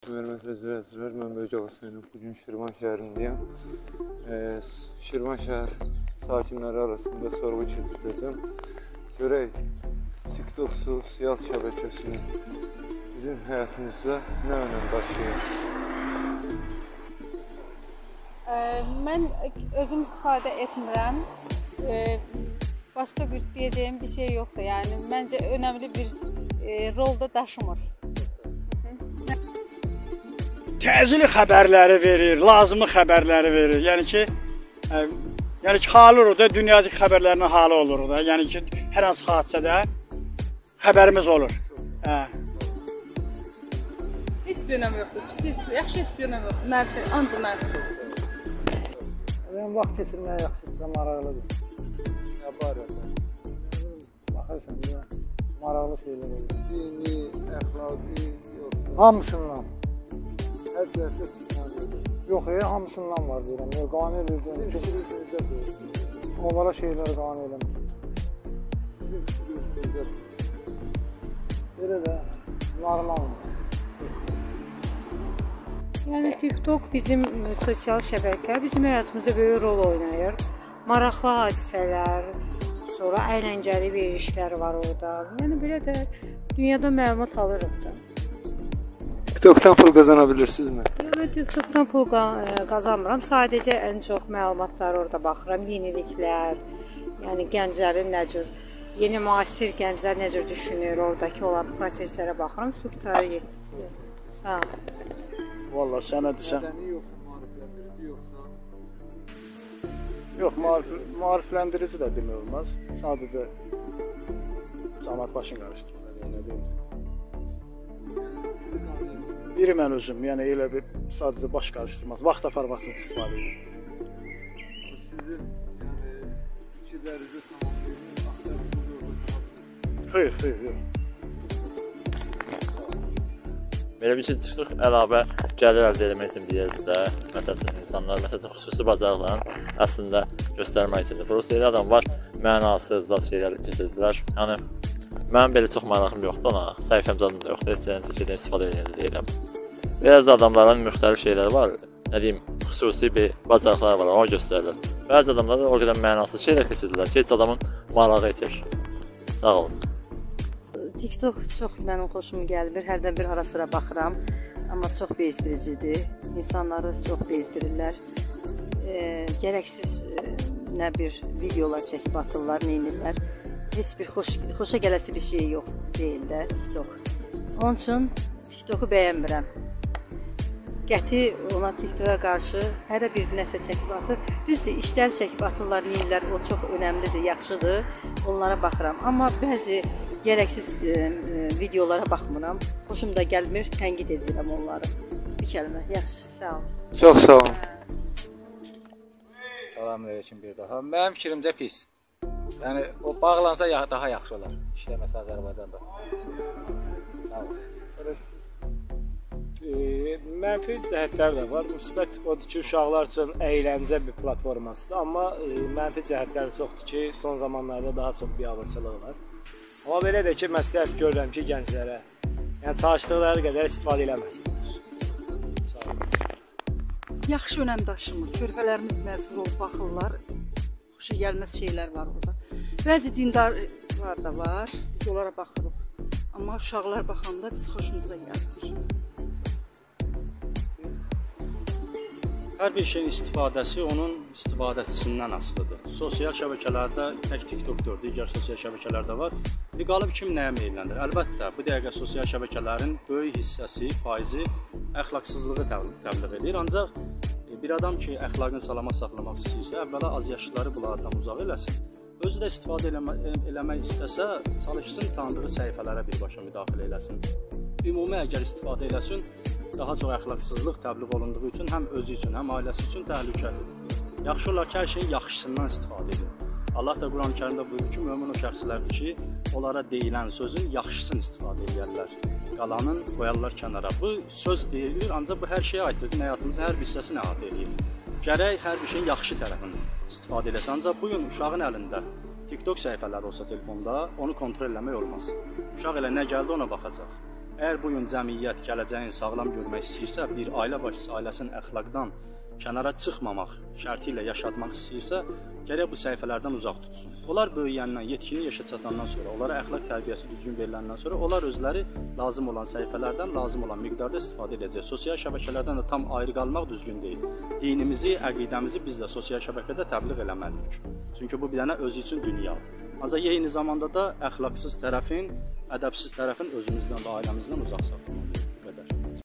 Hörmətli izləyicilər, mən Böyük Ağasıyım. Bugün Şirvan şəhərindəyəm. E, Şirvan şəhər sakinləri arasında sorğu keçirəcəm. Görək TikTok sosial şəbəkəsinin bizim həyatımızda nə önəm daşıyır? Ə, Mən özüm istifadə etmirəm. Ə, Başqa bir deyəcəyim bir şey yoxdur. Yəni məncə önəmli bir e, rolda daşımır. Təcili xəbərləri verir, lazımi xəbərləri verir. Yəni ki, ə, yəni ki, halı olur da, dünyadakı xəbərlərin halı olur da. Yəni ki, hər hansı hadisədə xəbərimiz olur. Hə. Heç bir önəmi yoxdur. Pis, yaxşı heç bir önəmi yoxdur. Mənfi, ancaq mənfi. Mən vaxt keçirməyə yaxşı, maraqlıdır. Nə barədə? Baxırsan, ya, maraqlı şeylər olur. Dini, əxlaqi, yoxsa Hamısından. Hər cəhətdə edir. Yox, ya, hamısından var deyirəm. Yox, qane Sizin edirəm. fikriniz necədir? Onlara şeylər qane eləmir. Sizin fikriniz necədir? Belə də normaldır. Yəni TikTok bizim sosial şəbəkə bizim həyatımızda böyük rol oynayır. Maraqlı hadisələr, sonra əyləncəli verilişlər var orada. Yəni belə də dünyada məlumat alırıq da. TikTokdan pul qazana bilirsinizmi? Mən TikTokdan pul qazanmıram. Sadəcə ən çox məlumatları orada baxıram, yeniliklər, yəni gənclərin nə cür yeni müasir gənclər nə cür düşünür, oradakı olan proseslərə baxıram. Super yetdi. Sağ ol. Vallahi sənə desəm, yox, maarif maarifləndirici də demək olmaz. Sadəcə cəmaət başını qarışdırır. Yəni nə deyim? Biri mən özüm, yəni elə bir sadəcə baş qarışdırmaz. Vaxt aparmaq üçün istifadə edirəm. Bu sizin yəni fikirlərinizi tamamlayır, axtardığınız yolda tamamlayır. Xeyr, xeyr, yox. Belə bir şey TikTok əlavə gəlir əldə etmək üçün deyirdi də. Məsələn, insanlar məsələn xüsusi bacarıqlarını əslində göstərmək üçün. Prosta elə adam var, mənasız zat şeylər keçirdilər. Yəni mənim belə çox marağım yoxdur ona. Səhifəm zaten da yoxdur. Heç nə çəkirəm, istifadə edə deyirəm. Bəzi adamların müxtəlif şeyləri var. Nə deyim, xüsusi bir bacarıqları var, onu göstərirlər. Bəzi adamlar da o qədər mənasız şeylər keçirdilər ki, heç adamın marağı itir. Sağ olun. TikTok çox mənim xoşuma gəlmir. Hərdən bir ara sıra baxıram, amma çox bezdiricidir. İnsanları çox bezdirirlər. E, gərəksiz e, nə bir videolar çəkib atırlar, neynirlər. Heç bir xoş xoşa gələsi bir şey yox deyil də TikTok. Onun üçün TikToku bəyənmirəm. Qəti ona TikToka qarşı hərə bir nəsə çəkib atır. Düzdür, işlər çəkib atırlar, neynirlər, o çox önəmlidir, yaxşıdır. Onlara baxıram. Amma bəzi gərəksiz e, e, videolara baxmıram. Xoşum da gəlmir, tənqid edirəm onları. Bir kəlmə. Yaxşı, sağ ol. Çox sağ olun. Salamünaleyküm bir daha. Mənim fikrimcə pis. Yəni o bağlansa ya daha yaxşı olar. İşləməsə Azərbaycanda. Sağ ol. E, mənfi cəhətlər də var. Müsbət odur ki, uşaqlar üçün əyləncə bir platformasıdır, amma e, mənfi cəhətləri çoxdur ki, son zamanlarda daha çox biabırçılıq var. Amma belə də ki, məsləhət görürəm ki, gənclərə yəni çalışdıqları qədər istifadə eləməsinlər. Sağ olun. Yaxşı önəm daşımır. Körpələrimiz məcbur olub baxırlar. Xoşa gəlməz şeylər var orada. Bəzi dindarlar da var. Biz onlara baxırıq. Amma uşaqlar baxanda biz xoşumuza gəlir. Hər bir şeyin istifadəsi onun istifadəçisindən asılıdır. Sosial şəbəkələrdə tək TikTokdur, digər sosial şəbəkələrdə var. Qalıb kim nəyə meyllənir? Əlbəttə, bu dəqiqə sosial şəbəkələrin böyük hissəsi, faizi əxlaqsızlığı təbliğ, edir. Ancaq e, bir adam ki, əxlaqını salamat saxlamaq istəyirsə, əvvəla az yaşlıları bunlardan uzaq eləsin. Özü də istifadə eləmə, eləmək istəsə, çalışsın tanıdığı səhifələrə birbaşa müdaxilə eləsin. Ümumi əgər istifadə eləsin, daha çox əxlaqsızlıq təbliğ olunduğu üçün həm özü üçün, həm ailəsi üçün təhlükəlidir. Yaxşı olar ki, hər şeyin yaxşısından istifadə edin. Allah da Quran-Kərimdə buyurur ki, mömin o şəxslərdir ki, onlara deyilən sözün yaxşısını istifadə edərlər. Qalanın qoyarlar kənara. Bu söz deyilir, ancaq bu hər şeyə aiddir. Həyatımızın hər bir hissəsini əhatə edir. Gərək hər bir şeyin yaxşı tərəfini istifadə eləsə. Ancaq bu gün uşağın əlində TikTok səhifələri olsa telefonda, onu kontrol eləmək olmaz. Uşaq elə nə gəldi ona baxacaq. Əgər bu gün cəmiyyət gələcəyin sağlam görmək istəyirsə, bir ailə başçısı ailəsinin əxlaqdan kənara çıxmamaq şərti ilə yaşatmaq istəyirsə, gərək bu səhifələrdən uzaq tutsun. Onlar böyüyəndən, yetkinlik yaşa çatandan sonra, onlara əxlaq tərbiyəsi düzgün veriləndən sonra onlar özləri lazım olan səhifələrdən lazım olan miqdarda istifadə edəcək. Sosial şəbəkələrdən də tam ayrı qalmaq düzgün deyil. Dinimizi, əqidəmizi biz də sosial şəbəkədə təbliğ eləməliyik. Çünki bu bir dənə özü üçün dünyadır. Ancaq eyni zamanda da əxlaqsız tərəfin, ədəbsiz tərəfin özümüzdən və ailəmizdən uzaq saxlamalıyıq.